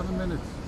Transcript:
seven minutes.